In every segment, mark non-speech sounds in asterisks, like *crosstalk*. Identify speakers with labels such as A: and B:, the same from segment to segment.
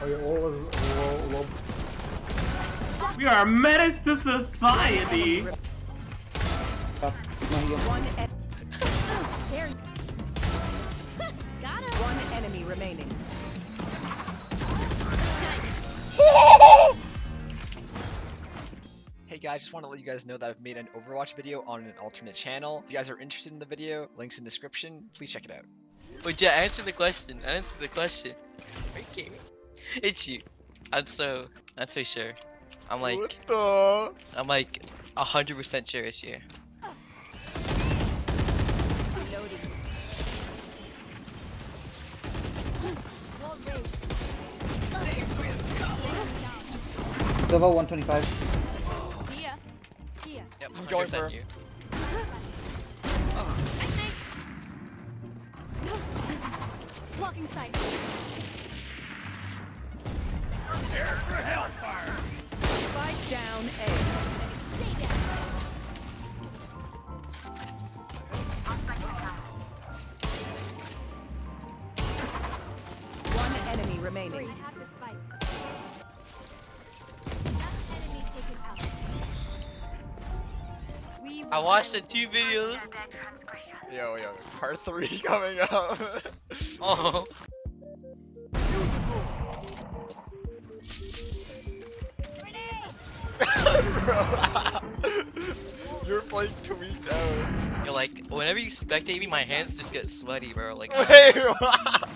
A: We are a menace to society.
B: Top. No, heal.
C: One. *laughs* *laughs* Got him. One enemy remaining.
D: Hey guys, just want to let you guys know that I've made an Overwatch video on an alternate channel. If you guys are interested in the video, links in description, please check it out.
E: Wait, yeah, answer the question. Answer the question. Okay. *laughs* It's you. I'm so, I'm so sure. I'm like,
D: the?
E: I'm like, a hundred percent sure it's you.
C: Reloading. Wall.
B: Silva 125.
C: Here. Here.
E: Yep,
D: I'm going for-
E: you.
C: I think. Blocking sight. Spike down A. Stay down. One enemy remaining. I have the spike. enemy taken out. We
E: I watched the two videos.
D: Yo, yo, part 3 *laughs* coming up.
E: Oh,
D: Bro, *laughs* You're playing tweaked out.
E: you're like, whenever you spectate me, my hands just get sweaty, bro. Like, *laughs*
D: Wait, *laughs* what?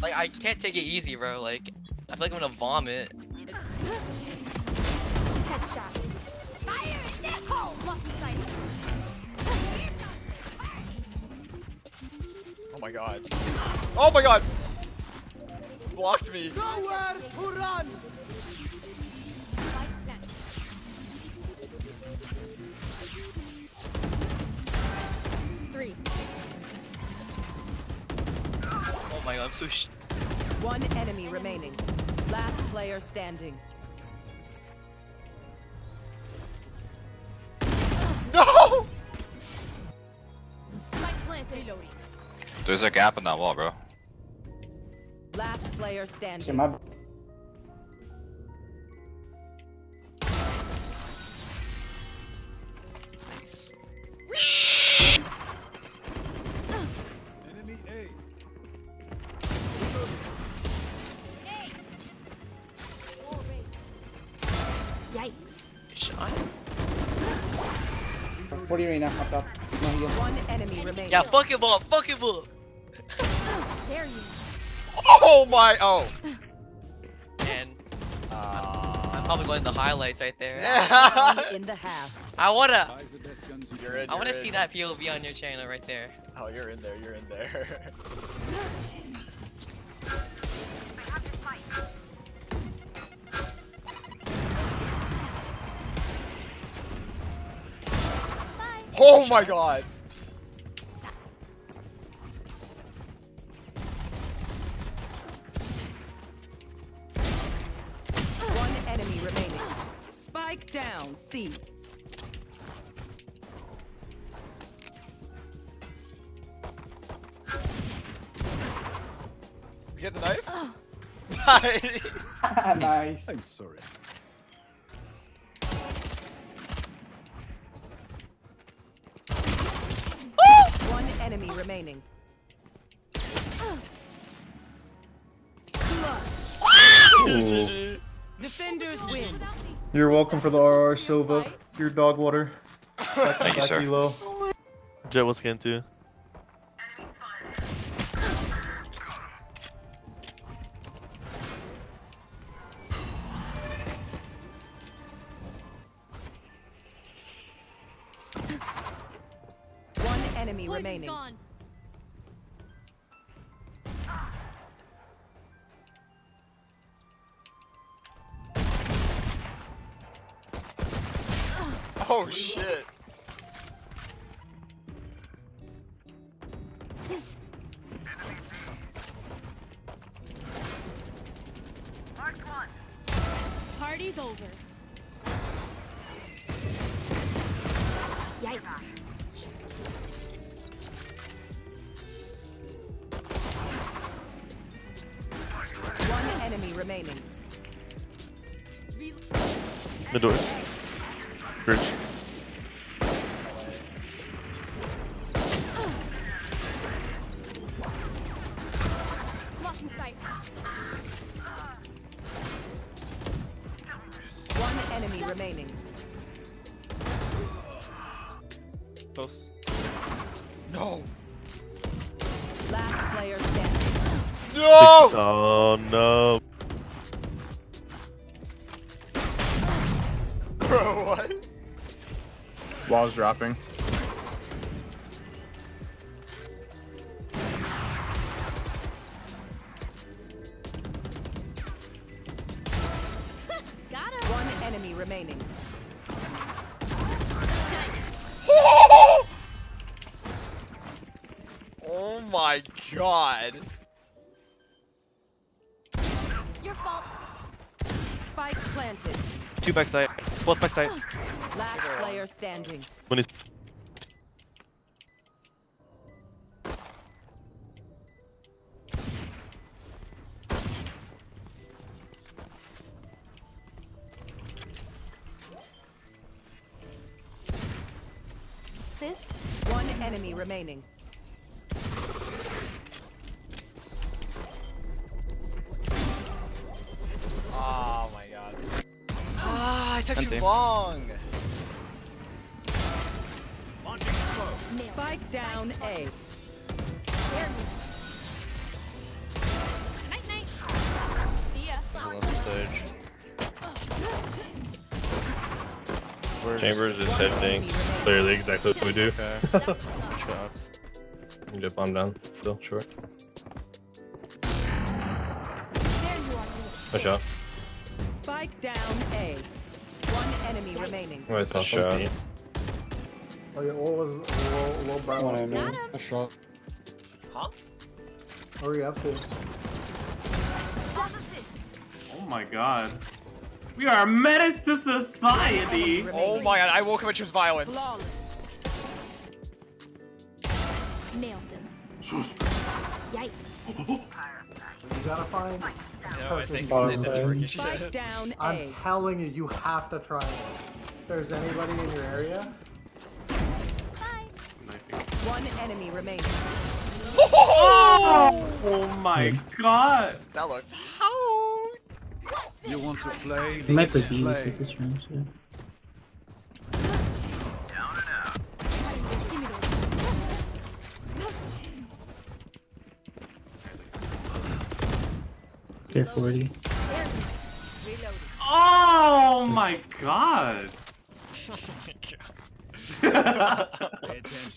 E: like I can't take it easy, bro. Like, I feel like I'm gonna vomit.
C: Headshot. Fire in the hole. Blocking sight.
D: Oh my god. Oh my god! Blocked me.
C: Spike
E: I'm so sh.
C: One enemy remaining. Last player standing. *laughs*
D: No!
C: Spike planted. Reloading.
F: There's a gap in that wall, bro.
C: Last player
B: Shit,
C: standing. Yikes.
E: Shot.
B: 40 right now, up top. No heal.
C: One enemy remaining.
E: Yeah, fuck him up, fuck him up. *laughs*
C: Dare you.
D: Oh my, oh. *laughs*
E: And I'm
D: Uh,
E: probably going to the highlights right there.
C: In the half.
E: I wanna,
D: you're in,
E: I wanna
D: you're
E: see that POV on your channel right there.
D: Oh, you're in there, you're in there. *laughs* oh my god!
C: One enemy remaining. Spike down. C.
D: You get the knife? *gasps* *laughs* nice! *laughs*
B: nice.
G: I'm sorry.
C: Enemy remaining.
D: GG.
C: Defenders win.
H: You're welcome for the RR Silva. Your dog water.
F: Thank you, sir.
H: Low.
I: Jett was scan too.
C: One enemy remaining.
D: Oh shit.
I: The door. Bridge.
C: One enemy remaining.
H: Close.
D: No!
C: Last player standing.
D: No!
I: Oh no.
J: Wall's dropping.
G: Got him.
C: One enemy remaining. *laughs*
D: Oh my god.
G: Your fault.
C: Spike planted.
H: Two backside. Both backside.
C: Last player standing.
I: When he's
G: This.
C: One enemy remaining.
D: It took
H: Empty.
D: too long.
C: Spike down A.
G: Night night. See ya.
K: Chambers is head things. Clearly exactly what we do.
I: shots.
K: You dip on down. Still short.
G: There you are.
K: A shot.
C: Spike down A. One enemy remaining.
K: Oh, it's a shot.
H: Oh yeah, what was low, low brow?
B: One enemy. A shot.
D: Huh?
H: Hurry up, dude.
A: Oh my god. We are a menace to society.
D: Oh my god, I woke up and chose violence.
C: Flawless.
G: Nailed them. Yikes.
H: You gotta find.
D: No, I think
B: Bottom
D: they did
B: lane.
D: the
C: Spike down *laughs* A.
H: I'm telling you, you have to try it. If there's anybody in your area,
G: Bye.
C: One enemy remains.
A: Oh, oh my god.
D: That looks how
L: You want to play?
B: He might
L: Let's
B: be
L: play.
B: K40.
A: Oh my god! *laughs*
L: Pay attention.